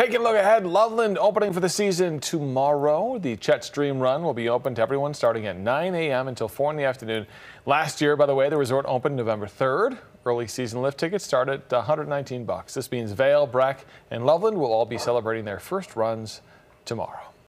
Taking a look ahead, Loveland opening for the season tomorrow. The Chet's Dream Run will be open to everyone starting at 9 a.m. until 4 in the afternoon. Last year, by the way, the resort opened November 3rd. Early season lift tickets start at 119 bucks. This means Vail, Breck, and Loveland will all be celebrating their first runs tomorrow.